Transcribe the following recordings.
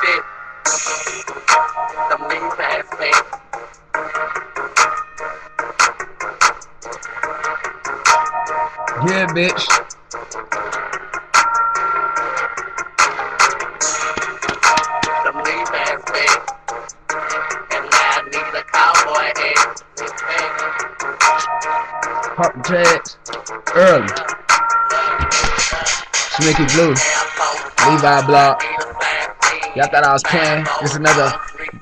shit. Some niggas ass thing. Yeah, bitch. The niggas ass thing. And now I need a cowboy head. Pop the tags. Early. Smicky Blue. Levi blog. Y'all thought I was playing. This another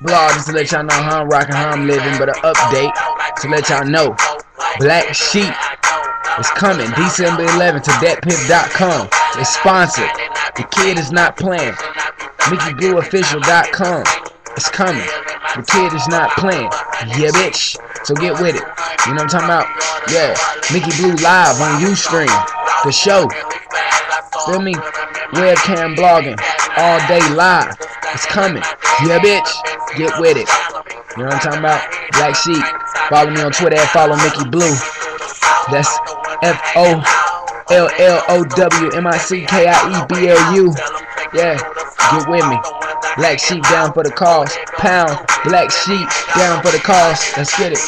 blog just to let y'all know how I'm rocking, how I'm living, but an update to let y'all know. Black Sheep is coming December 11th to datpiff.com. It's sponsored. The kid is not playing. MickieBluOfficial.com. It's coming. The kid is not playing. Yeah, bitch. So get with it. You know what I'm talking about? Yeah. Mickie Blu live on Ustream. The show. Feel me? Webcam blogging. All day live. It's coming. Yeah, bitch. Get with it. You know what I'm talking about? Black Sheep. Follow me on Twitter at follow Mickie Blu. That's F O L L O W M I C K I E B L U. Yeah, get with me. Black Sheep down for the cause. Pound. Black Sheep down for the cause. Let's get it.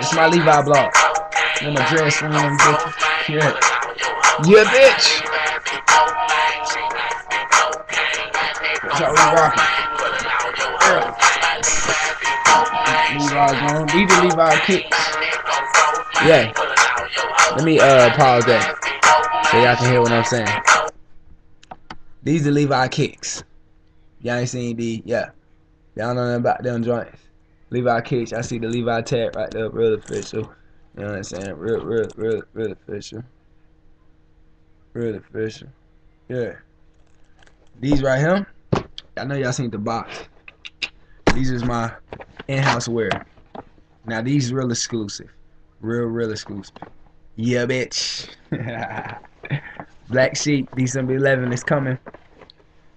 It's my Levi blog. I'm a dress for them bitches. Yeah. Yeah, bitch. We. Yeah. Levi's on. These are Levi kicks. Yeah. Let me uh pause that so y'all can hear what I'm saying. These are Levi kicks. Y'all ain't seen the yeah. Y'all know nothing about them joints. Levi kicks. I see the Levi tag right there, real official. You know what I'm saying? Real, real, real, real official. Real official. Yeah. These right here. I know y'all seen the box. These is my in-house wear. Now these real exclusive. Real, real exclusive. Yeah, bitch. Black Sheep, December 11 is coming.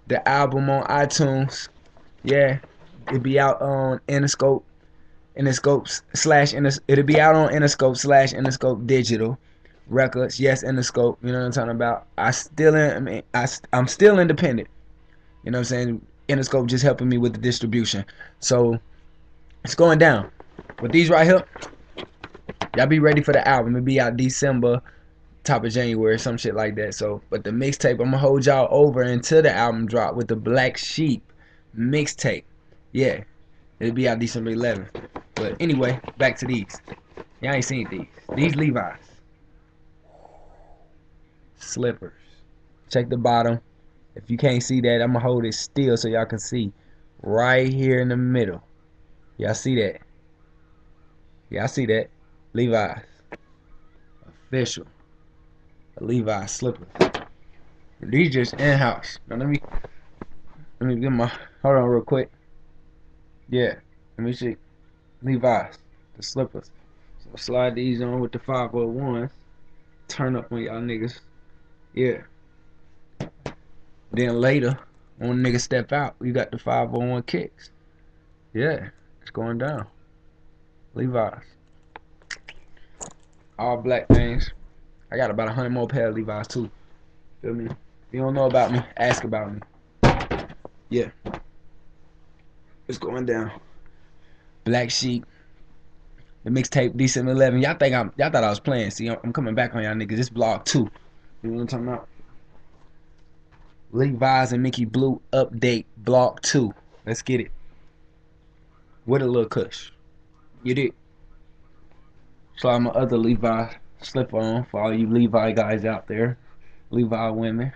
The album on iTunes. Yeah. It'll be out on Interscope. Interscope slash Inters- it'll be out on Interscope slash Interscope Digital Records. Yes, Interscope. You know what I'm talking about. I still am. I I'm still independent. You know what I'm saying? Interscope just helping me with the distribution. So it's going down. With these right here, y'all be ready for the album. It'll be out December, top of January, some shit like that. So, but the mixtape, I'm gonna hold y'all over until the album drop with the Black Sheep mixtape. Yeah, it'll be out December 11th. But anyway, back to these. Y'all ain't seen these. These Levi's slippers. Check the bottom. If you can't see that, I'm gonna hold it still so y'all can see. Right here in the middle. Y'all see that? Y'all see that? Levi's. Official. A Levi's slipper. These just in-house. Now let me let me get my hold on real quick. Yeah. Let me see. Levi's. The slippers. So slide these on with the 501s. Turn up on y'all niggas. Yeah. Then later, when niggas step out, you got the 501 kicks. Yeah, it's going down. Levi's. All black things. I got about a hundred more pair of Levi's too. Feel me? If you don't know about me, ask about me. Yeah. It's going down. Black Sheep. The mixtape December 11. Y'all think I'm y'all thought I was playing. See, I'm, I'm coming back on y'all niggas. This blog too. You know what I'm talking about? Levi's and Mickie Blu update block two. Let's get it. With a little cush. You did. Slide my other Levi slip on for all you Levi guys out there. Levi women.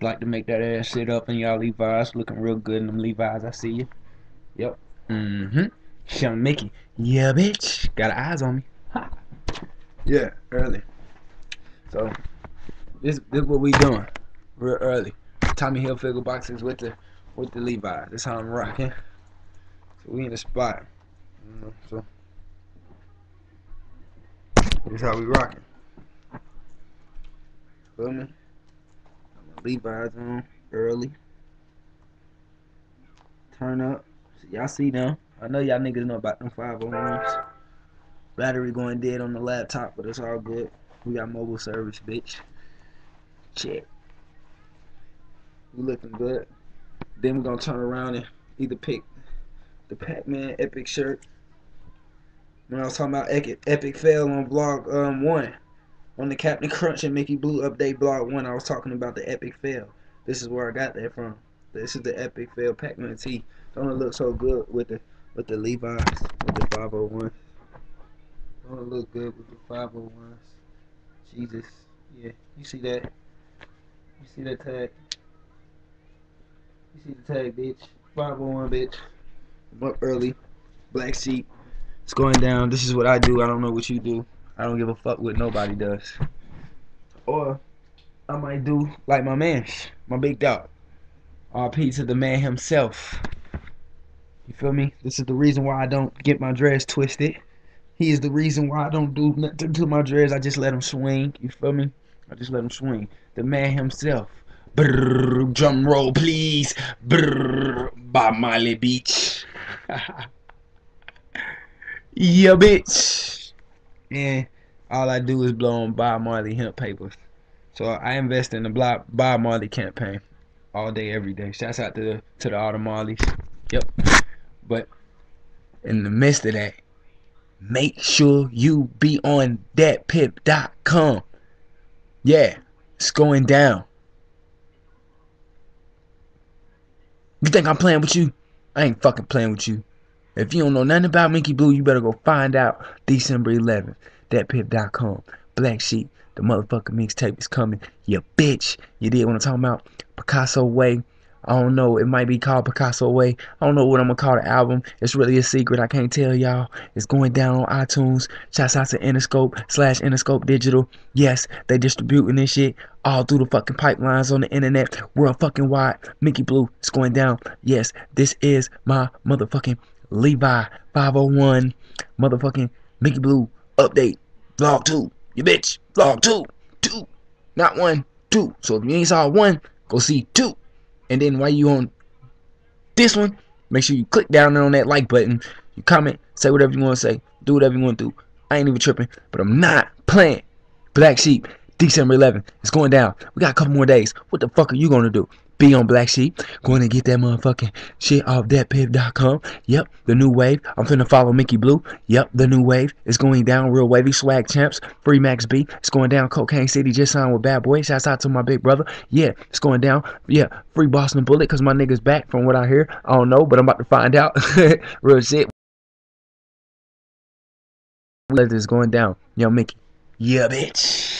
Like to make that ass sit up in y'all Levi's. Looking real good in them Levi's. I see you. Yep. Mm-hmm. Young Mickie. Yeah, bitch. Got eyes on me. Ha. Yeah, early. So, this this what we doing real early. Tommy Hilfiger boxes with the with the Levi's. That's how I'm rocking. So we in the spot. You know, so that's how we rocking. Feel me? Levi's on early. Turn up. So y'all see them. I know y'all niggas know about them 501s. Battery going dead on the laptop, but it's all good. We got mobile service, bitch. Check. We looking good. Then we're gonna turn around and either pick the Pac-Man Epic shirt. When I was talking about epic, fail on vlog um one, on the Captain Crunch and Mickie Blu update blog one, I was talking about the epic fail. This is where I got that from. This is the epic fail Pac-Man tee. Don't look so good with the with the Levi's with the 501? Don't it look good with the 501s? Jesus, yeah, you see that? You see that tag? You see the tag, bitch? 501, bitch. I'm up early. Black sheep. It's going down. This is what I do. I don't know what you do. I don't give a fuck what nobody does. Or I might do like my man, my big dog. RP to the man himself. You feel me? This is the reason why I don't get my dreads twisted. He is the reason why I don't do nothing to my dreads. I just let them swing. You feel me? I just let them swing. The man himself. Brrr, drum roll, please. Brrr, Bob Marley Beach. yeah, bitch. And all I do is blow on Bob Marley hemp papers. So I invest in the Bob Marley campaign all day, every day. Shouts out to the to the Autumn Marleys. Yep. But in the midst of that, make sure you be on datpiff.com. Yeah, it's going down. Think I'm playing with you? I ain't fucking playing with you. If you don't know nothing about Mickie Blu, you better go find out December 11th. Datpiff.com. Black Sheep. The motherfucking mixtape is coming. You bitch. You did what I'm talking about? Picasso Way. I don't know. It might be called Picasso Way. I don't know what I'm gonna call the album. It's really a secret. I can't tell y'all. It's going down on iTunes. Shouts out to Interscope slash Interscope Digital. Yes, they distributing this shit all through the fucking pipelines on the internet. World fucking wide. Mickie Blu. It's going down. Yes, this is my motherfucking Levi 501 motherfucking Mickie Blu update. Vlog 2. You bitch. Vlog 2. 2. Not 1. 2. So if you ain't saw 1, go see 2. And then while you on this one, make sure you click down on that like button. You comment, say whatever you want to say, do whatever you want to do. I ain't even tripping, but I'm not playing. Black Sheep, December 11th. It's going down. We got a couple more days. What the fuck are you gonna do? Be on Black Sheep. Going to get that motherfucking shit off datpiff.com. Yep, the new wave. I'm finna follow Mickie Blu. Yep, the new wave is going down. Real wavy swag champs. Free Max B. It's going down. Cocaine City just signed with Bad Boy. Shouts out to my big brother. Yeah, it's going down. Yeah, free Boston Bullet because my nigga's back from what I hear. I don't know, but I'm about to find out. Real shit. It's going down. Yo, Mickie. Yeah, bitch.